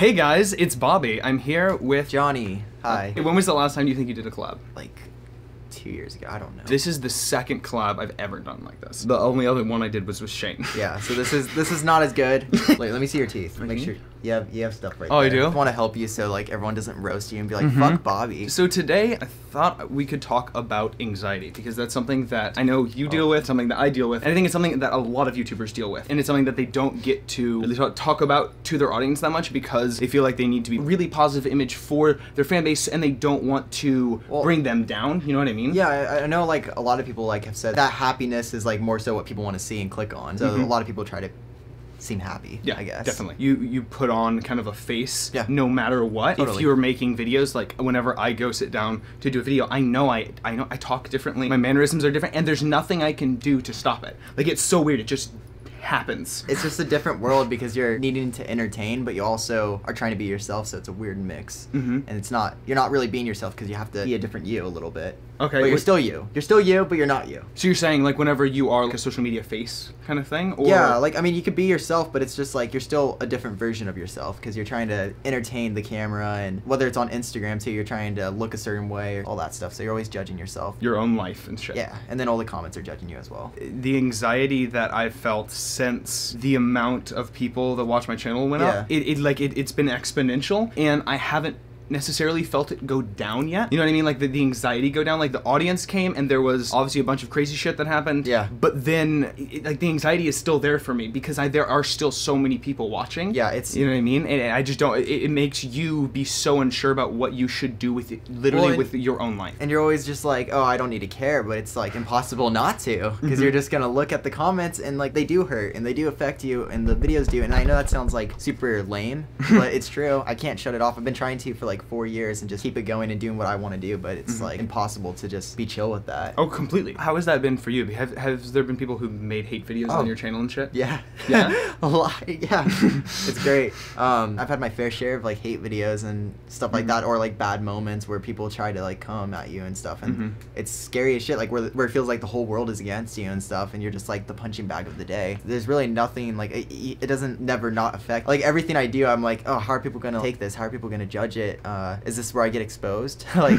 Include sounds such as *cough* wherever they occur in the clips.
Hey guys, it's Bobby. I'm here with Johnnie. Hi. When was the last time you think you did a collab? Like two years ago. I don't know. This is the second collab I've ever done like this. The only other one I did was with Shane. yeah. So this *laughs* is this is not as good. Wait, let me see your teeth. Make Mhm. sure you have you have stuff right Oh, there. you do? I want to help you so like everyone doesn't roast you and be like, Mhm. "Fuck Bobby." So today I thought we could talk about anxiety because that's something that I know you deal Oh. with, something that I deal with, and I think it's something that a lot of YouTubers deal with, and it's something that they don't get to talk- about to their audience that much because they feel like they need to be really positive image for their fan base, and they don't want to Well- bring them down. You know what I mean? Yeah, I, I know. Like a lot of people like have said that happiness is like more so what people want to see and click on. So Mhm. a lot of people try to seem happy. Yeah, I guess definitely. You you put on kind of a face, Yeah. no matter what. If you're making videos, like whenever I go sit down to do a video, I know I I know I talk differently. My mannerisms are different, and there's nothing I can do to stop it. Like it's so weird. It just happens. It's just a different world because you're needing to entertain, but you also are trying to be yourself. So it's a weird mix. Mhm. And it's not. You're not really being yourself because you have to be a different you a little bit. Okay, But you're still you. You're still you, but you're not you. so you're saying like whenever you are like a social media face kind of thing, or yeah, like I mean, you could be yourself, but it's just like you're still a different version of yourself because you're trying to entertain the camera, and whether it's on Instagram too, you're trying to look a certain way, or all that stuff. So you're always judging yourself. your own life and shit. Yeah, and then all the comments are judging you as well. Uh, the anxiety that I've felt since the amount of people that watch my channel went up, it, it like it, it's been exponential, and I haven't necessarily felt it go down yet. You know what I mean? Like the, the anxiety go down. Like the audience came, and there was obviously a bunch of crazy shit that happened. Yeah. But then, it, like the anxiety is still there for me because I there are still so many people watching. Yeah, it's- you know what I mean, and I just don't. It, it makes you be so unsure about what you should do with it, literally Well, and- with your own life. And you're always just like, oh, I don't need to care, but it's like impossible not to because Mhm. you're just gonna look at the comments and like they do hurt and they do affect you and the videos do. And I know that sounds like super lame, *laughs* but it's true. I can't shut it off. I've been trying to for like four years and just keep it going and doing what I want to do, but it's Mhm. like impossible to just be chill with that. Oh, completely. How has that been for you? Have has there been people who made hate videos Oh. on your channel and shit? Yeah. Yeah? *laughs* a lot. Yeah. *laughs* it's great. Um, I've had my fair share of like hate videos and stuff like Mhm. that, or like bad moments where people try to like come at you and stuff, and Mhm. it's scary as shit. Like where where it feels like the whole world is against you and stuff, and you're just like the punching bag of the day. There's really nothing like it, it doesn't never not affect like everything I do. I'm like, oh, how are people gonna take this? How are people gonna judge it? Uh, is this where I get exposed? *laughs* like,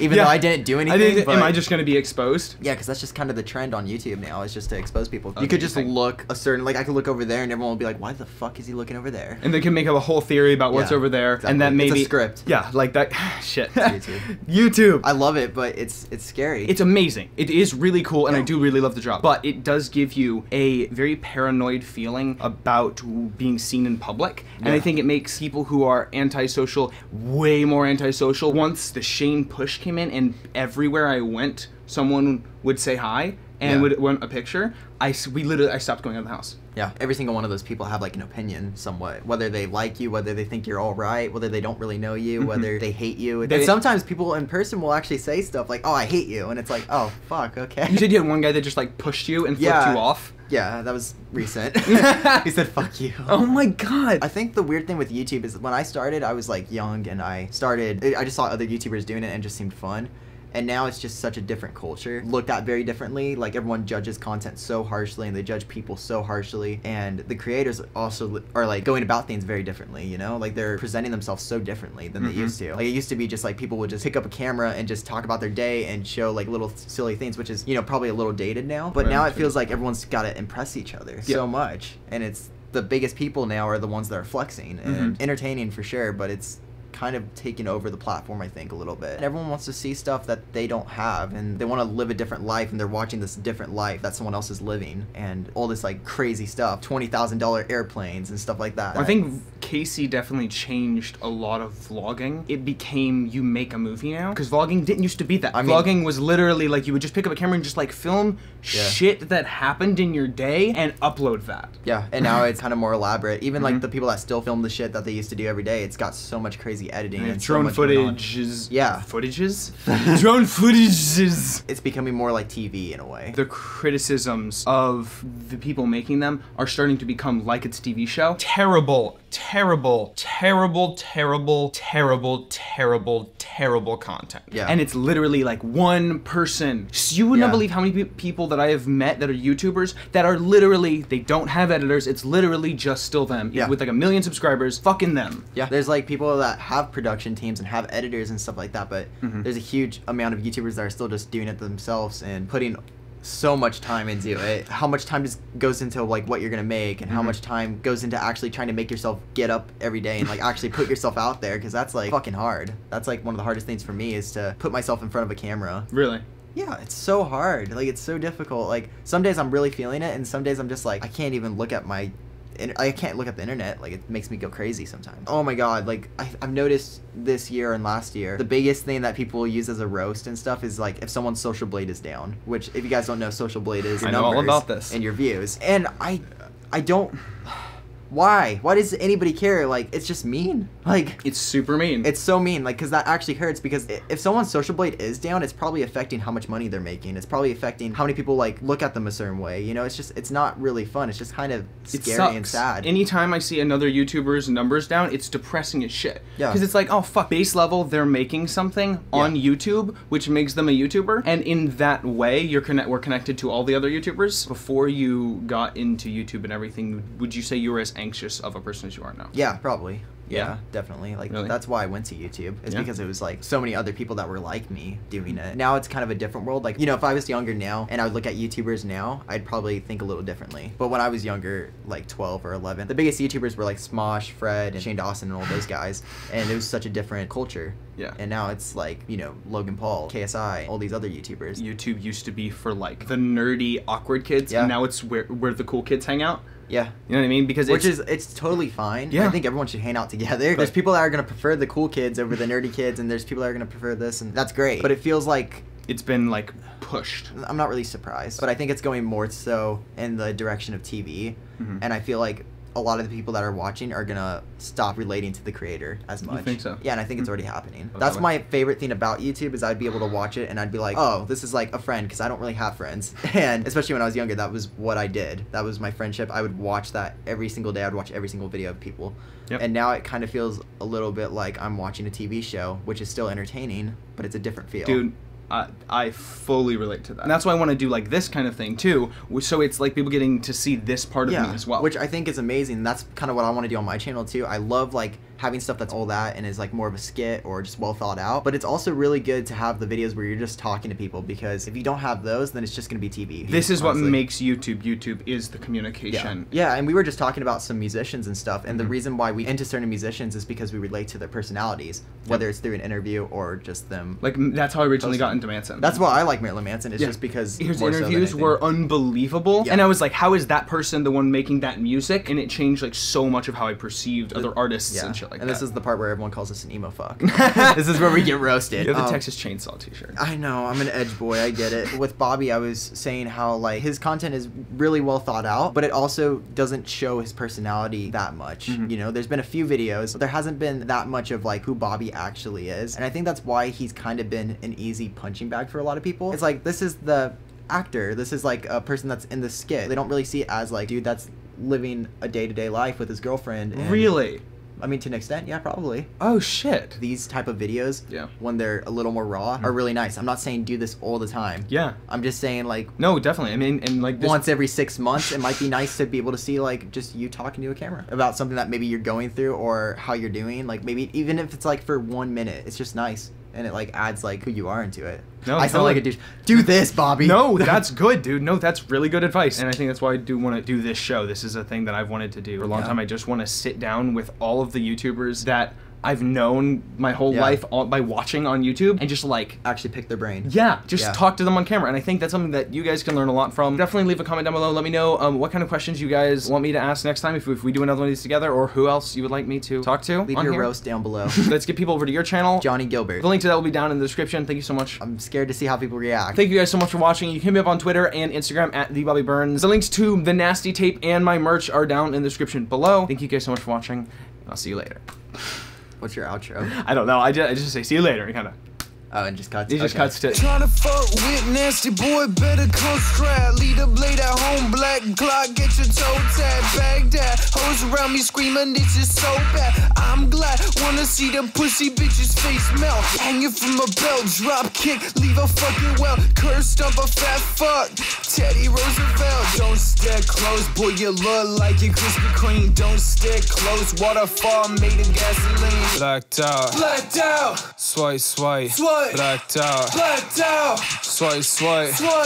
even Yeah. though I didn't do anything. I didn't, am I just gonna be exposed? yeah, because that's just kind of the trend on YouTube now. Is just to expose people. Oh, you could just interesting. look a certain like I could look over there and everyone will be like, "Why the fuck is he looking over there?" And they can make up a whole theory about what's Yeah, over there, exactly. and that It's a maybe script. Yeah, like that. *laughs* shit. YouTube. *laughs* YouTube. I love it, but it's it's scary. It's amazing. It is really cool, and I do really love the job. But it does give you a very paranoid feeling about being seen in public, and I think it makes people who are antisocial way more antisocial. Once the Shane push came in, and everywhere I went, someone would say hi and Yeah. would want a picture. I we literally I stopped going out of the house. yeah, every single one of those people have like an opinion, somewhat. Whether they like you, whether they think you're all right, whether they don't really know you, Mhm. whether they hate you. They- and sometimes people in person will actually say stuff like, "Oh, I hate you," and it's like, "Oh, fuck, okay." You said you had one guy that just like pushed you and flipped Yeah. you off. yeah, that was recent. *laughs* *laughs* he said, "Fuck you." Oh my god. I think the weird thing with YouTube is when I started, I was like young and I started, I just saw other YouTubers doing it and it just seemed fun. And now it's just such a different culture, looked at very differently. Like everyone judges content so harshly and they judge people so harshly. And the creators also are like going about things very differently, you know? Like they're presenting themselves so differently than Mhm. they used to. Like it used to be just like people would just pick up a camera and just talk about their day and show like little silly things, which is, you know, probably a little dated now. But Right. now it feels like everyone's got to impress each other Yeah. so much. And it's the biggest people now are the ones that are flexing and Mhm. entertaining for sure, but it's kind of taken over the platform, I think, a little bit. And everyone wants to see stuff that they don't have, and they want to live a different life, and they're watching this different life that someone else is living, and all this like crazy stuff, twenty thousand dollar airplanes and stuff like that. I think Casey definitely changed a lot of vlogging. It became you make a movie now because vlogging didn't used to be that. I mean- vlogging was literally like you would just pick up a camera and just like film Yeah. shit that happened in your day and upload that. Yeah, and now *laughs* it's kind of more elaborate. Even Mhm. like the people that still film the shit that they used to do every day, it's got so much crazy editing And and, drone much going on. footage is Yeah. footages. *laughs* drone footages. It's becoming more like TV in a way. The criticisms of the people making them are starting to become like its TV show. Terrible terrible, terrible, terrible, terrible, terrible, terrible content. Yeah. And it's literally like one person. So you would not Yeah. believe how many pe- people that I have met that are YouTubers that are literally they don't have editors. It's literally just still them Yeah. with like a million subscribers. Fucking them. Yeah, there's like people that have production teams and have editors and stuff like that, but Mm-hmm. there's a huge amount of YouTubers that are still just doing it themselves and putting so much time into it. How much time just goes into like what you're gonna make, and how Mhm. much time goes into actually trying to make yourself get up every day and like actually put yourself out there, because that's like fucking hard. That's like one of the hardest things for me is to put myself in front of a camera. Really. Yeah, it's so hard. Like it's so difficult. Like some days I'm really feeling it, and some days I'm just like I can't even look at my. I can't look at the internet. Like it makes me go crazy sometimes. Oh my god! Like I, I've noticed this year and last year, the biggest thing that people use as a roast and stuff is like if someone's social blade is down. Which, if you guys don't know, social blade is I know all about this. and your views. And I, I don't. Why? Why does anybody care? Like it's just mean. Like It's super mean. it's so mean, like, because that actually hurts. Because if someone's social blade is down, it's probably affecting how much money they're making. It's probably affecting how many people like look at them a certain way. You know, it's just it's not really fun. It's just kind of scary and sad. Anytime I see another YouTuber's numbers down, it's depressing as shit. Yeah. Because it's like, oh fuck, base level, they're making something on Yeah. YouTube, which makes them a YouTuber, and in that way, you're connect, we're connected to all the other YouTubers. Before you got into YouTube and everything, would you say you were as anxious of a person as you are now? yeah, probably. Yeah, Yeah? definitely. Like Really? that's why I went to YouTube. Is Yeah. because it was like so many other people that were like me doing it. Now it's kind of a different world. Like you know, if I was younger now and I would look at YouTubers now, I'd probably think a little differently. But when I was younger, like 12 or 11, the biggest YouTubers were like Smosh, Fred, and Shane Dawson, and all those *laughs* guys. And it was such a different culture. Yeah. And now it's like you know Logan Paul, KSI, all these other YouTubers. YouTube used to be for like the nerdy, awkward kids, Yeah. and now it's where where the cool kids hang out. Yeah. You know what I mean? Because Which is it's totally fine. Yeah. I think everyone should hang out together. There's people that are gonna prefer the cool kids over the nerdy kids, and there's people that are gonna prefer this, and that's great. But it feels like it's been like pushed. I'm not really surprised, but I think it's going more so in the direction of TV, Mhm. and I feel like a lot of the people that are watching are gonna stop relating to the creator as much. think so? Yeah, and I think it's already hmm. happening. Oh, That's my favorite thing about YouTube is I'd be able to watch it and I'd be like, oh, this is like a friend because I don't really have friends, *laughs* and especially when I was younger, that was what I did. That was my friendship. I would watch that every single day. I'd watch every single video of people, Yep. and now it kind of feels a little bit like I'm watching a TV show, which is still entertaining, but it's a different feel. Dude, I, I fully relate to that. And that's why I want to do like this kind of thing too. So it's like people getting to see this part of me as well. Which I think is amazing. That's kind of what I want to do on my channel too. I love like having stuff that's all that and is like more of a skit or just well thought out. But it's also really good to have the videos where you're just talking to people because if you don't have those, then it's just gonna be TV. this is what makes YouTube YouTube is the communication. yeah, yeah, and we were just talking about some musicians and stuff, and the Mhm. reason why we into certain musicians is because we relate to their personalities, whether it's through an interview or just them. Like that's how I originally got into Manson. That's why I like Marilyn Manson. It's Yeah. just because his more so interviews were unbelievable, Yeah. and I was like, "How is that person the one making that music?" And it changed like so much of how I perceived other artists Yeah, and shit like and that. this is the part where everyone calls us an emo fuck. *laughs* this is where we get roasted. You have the Um, Texas Chainsaw T-shirt. I know, I'm an edge boy, I get it. With Bobby, I was saying how like his content is really well thought out, but it also doesn't show his personality that much. Mhm. You know, there's been a few videos, but there hasn't been that much of like who Bobby actually is. And I think that's why he's kind of been an easy punching bag for a lot of people. It's like this is the actor. This is like a person that's in the skit. They don't really see it as like dude that's living a day-to-day life with his girlfriend. and- really? I mean, to an extent, yeah, probably Oh shit. these type of videos Yeah. when they're a little more raw are mm. really nice i'm not saying do this all the time Yeah. i'm just saying like No, definitely. I mean, and like this, once every six months it might be nice to be able to see like just you talking to a camera about something that maybe you're going through or how you're doing like maybe even if it's like for one minute it's just nice and it like adds like who you are into it No, i sound like a totally. douche do this bobby No, *laughs* that's good, dude. No, that's really good advice. And I think that's why I do want to do this show. This is a thing that I've wanted to do for a long Yeah. time. I just want to sit down with all of the YouTubers that I've known my whole Yeah. life on, by watching on YouTube and just like actually pick their brain yeah, just Yeah. talk to them on camera. And I think that's something that you guys can learn a lot from. Definitely leave a comment down below. Let me know um, what kind of questions you guys want me to ask next time if, if we do another one of these together or who else you would like me to talk to. leave your here. roast down below *laughs* Let's get people over to your channel. Johnnie Guilbert The link to that will be down in the description. Thank you so much. i'm scared to see how people react Thank you guys so much for watching. You can hit me up on Twitter and Instagram at the Bobby Burns. The links to the nasty tape and my merch are down in the description below. Thank you guys so much for watching. I'll see you later. What's your outro I don't know. I just, I just say see you later. and Kind of. Oh, and just cuts. It just okay. cuts to Tryna fuck with nasty boy, better come strap. Lead a blade at home, black Glock, get your toe tapped. Baghdad, hoes around me screaming, this is so bad. I'm glad, wanna see them pussy bitches face melt. Hanging from a belt, drop kick, leave a fucking well. Cursed up a fat fuck, Teddy Roosevelt. Don't stare close, boy, you look like you Krispy Kreme. Don't stare close, waterfall made of gasoline. Blacked out, Blacked out, swipe, swipe, Swipe. Blacked out, blacked out, swipe, swipe. swipe.